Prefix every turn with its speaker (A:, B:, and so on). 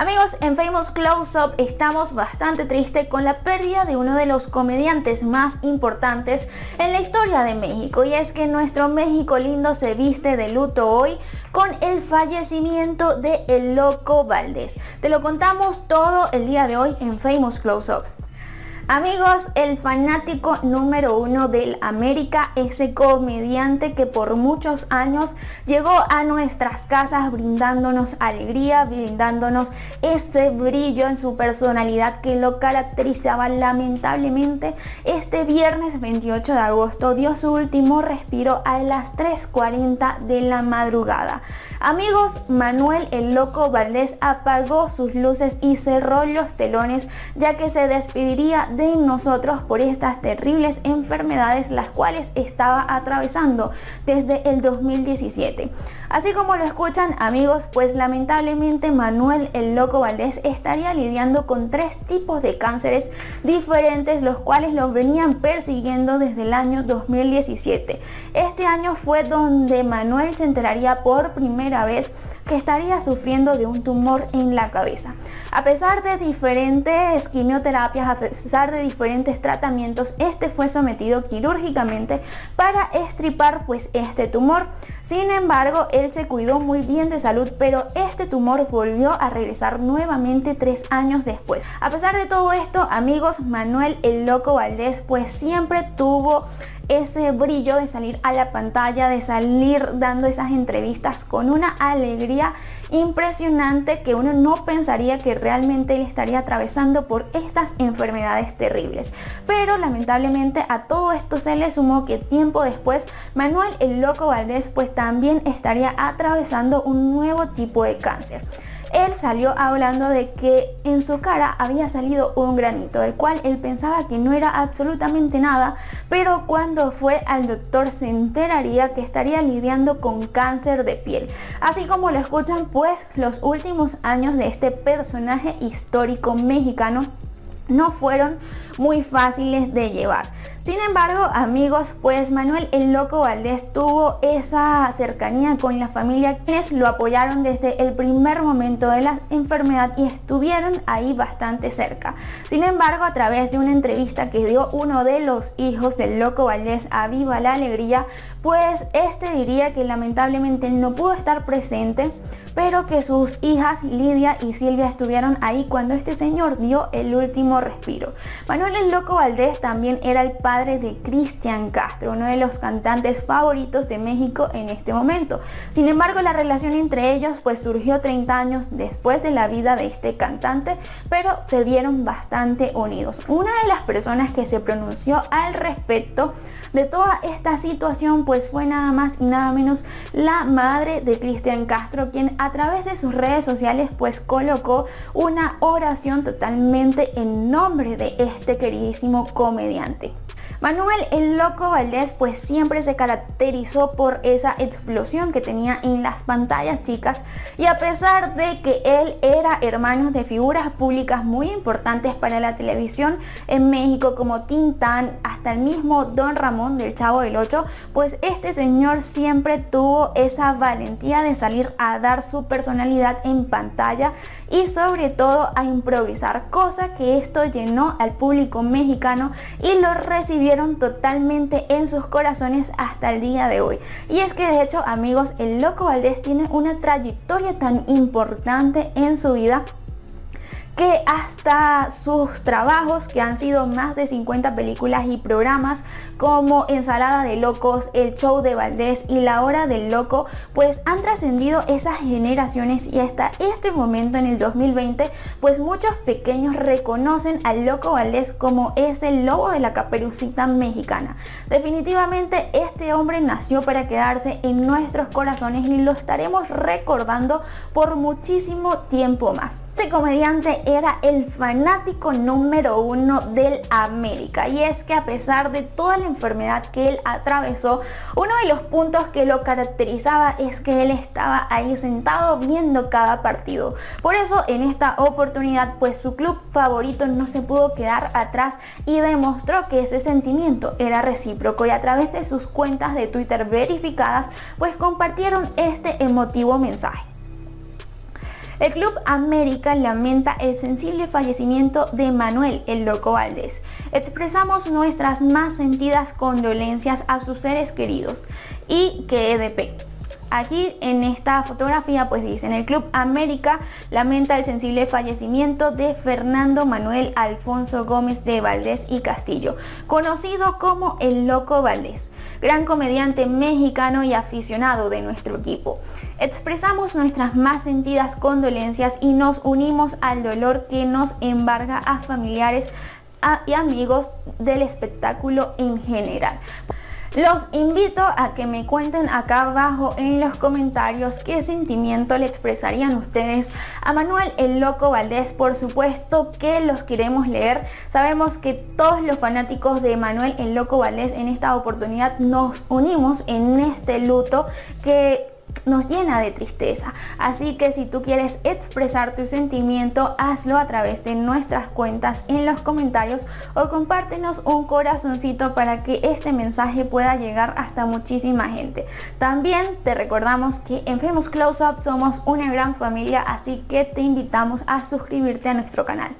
A: Amigos, en Famous Close Up estamos bastante tristes con la pérdida de uno de los comediantes más importantes en la historia de México y es que nuestro México lindo se viste de luto hoy con el fallecimiento de El Loco Valdés. Te lo contamos todo el día de hoy en Famous Close Up. Amigos, el fanático número uno del América, ese comediante que por muchos años llegó a nuestras casas brindándonos alegría, brindándonos ese brillo en su personalidad que lo caracterizaba lamentablemente, este viernes 28 de agosto dio su último respiro a las 3.40 de la madrugada. Amigos, Manuel el Loco Valdés apagó sus luces y cerró los telones ya que se despediría de nosotros por estas terribles enfermedades las cuales estaba atravesando desde el 2017. Así como lo escuchan amigos, pues lamentablemente Manuel el Loco Valdés estaría lidiando con tres tipos de cánceres diferentes los cuales lo venían persiguiendo desde el año 2017. Este año fue donde Manuel se enteraría por primera vez que estaría sufriendo de un tumor en la cabeza. A pesar de diferentes quimioterapias, a pesar de diferentes tratamientos, este fue sometido quirúrgicamente para estripar pues este tumor. Sin embargo, él se cuidó muy bien de salud, pero este tumor volvió a regresar nuevamente tres años después. A pesar de todo esto, amigos, Manuel el Loco Valdés pues siempre tuvo ese brillo de salir a la pantalla, de salir dando esas entrevistas con una alegría impresionante que uno no pensaría que realmente él estaría atravesando por estas enfermedades terribles. Pero lamentablemente a todo esto se le sumó que tiempo después Manuel el Loco Valdés pues también estaría atravesando un nuevo tipo de cáncer él salió hablando de que en su cara había salido un granito, el cual él pensaba que no era absolutamente nada, pero cuando fue al doctor se enteraría que estaría lidiando con cáncer de piel. Así como lo escuchan, pues los últimos años de este personaje histórico mexicano no fueron muy fáciles de llevar. Sin embargo, amigos, pues Manuel el Loco Valdés tuvo esa cercanía con la familia quienes lo apoyaron desde el primer momento de la enfermedad y estuvieron ahí bastante cerca. Sin embargo, a través de una entrevista que dio uno de los hijos del Loco Valdés a Viva la Alegría, pues este diría que lamentablemente no pudo estar presente pero que sus hijas Lidia y Silvia estuvieron ahí cuando este señor dio el último respiro. Manuel el Loco Valdés también era el padre de Cristian Castro, uno de los cantantes favoritos de México en este momento. Sin embargo, la relación entre ellos pues surgió 30 años después de la vida de este cantante, pero se vieron bastante unidos. Una de las personas que se pronunció al respecto de toda esta situación pues fue nada más y nada menos la madre de Cristian Castro quien a través de sus redes sociales pues colocó una oración totalmente en nombre de este queridísimo comediante. Manuel el Loco Valdés pues siempre se caracterizó por esa explosión que tenía en las pantallas chicas. Y a pesar de que él era hermano de figuras públicas muy importantes para la televisión en México como Tintán hasta el mismo Don Ramón del Chavo del Ocho, pues este señor siempre tuvo esa valentía de salir a dar su personalidad en pantalla y sobre todo a improvisar, cosa que esto llenó al público mexicano y lo recibió totalmente en sus corazones hasta el día de hoy. Y es que de hecho amigos, el Loco Valdés tiene una trayectoria tan importante en su vida que hasta sus trabajos, que han sido más de 50 películas y programas como Ensalada de Locos, El Show de Valdés y La Hora del Loco, pues han trascendido esas generaciones y hasta este momento en el 2020, pues muchos pequeños reconocen al Loco Valdés como ese lobo de la caperucita mexicana. Definitivamente este hombre nació para quedarse en nuestros corazones y lo estaremos recordando por muchísimo tiempo más. Este comediante era el fanático número uno del América y es que a pesar de toda la enfermedad que él atravesó, uno de los puntos que lo caracterizaba es que él estaba ahí sentado viendo cada partido. Por eso en esta oportunidad pues su club favorito no se pudo quedar atrás y demostró que ese sentimiento era recíproco y a través de sus cuentas de Twitter verificadas pues compartieron este emotivo mensaje. El Club América lamenta el sensible fallecimiento de Manuel el Loco Valdés. Expresamos nuestras más sentidas condolencias a sus seres queridos y que EDP. Aquí en esta fotografía pues dicen el Club América lamenta el sensible fallecimiento de Fernando Manuel Alfonso Gómez de Valdés y Castillo, conocido como el Loco Valdés gran comediante mexicano y aficionado de nuestro equipo. Expresamos nuestras más sentidas condolencias y nos unimos al dolor que nos embarga a familiares y amigos del espectáculo en general. Los invito a que me cuenten acá abajo en los comentarios qué sentimiento le expresarían ustedes a Manuel el Loco Valdés. Por supuesto que los queremos leer. Sabemos que todos los fanáticos de Manuel el Loco Valdés en esta oportunidad nos unimos en este luto que nos llena de tristeza. Así que si tú quieres expresar tu sentimiento, hazlo a través de nuestras cuentas en los comentarios o compártenos un corazoncito para que este mensaje pueda llegar hasta muchísima gente. También te recordamos que en Famous Close Up somos una gran familia, así que te invitamos a suscribirte a nuestro canal.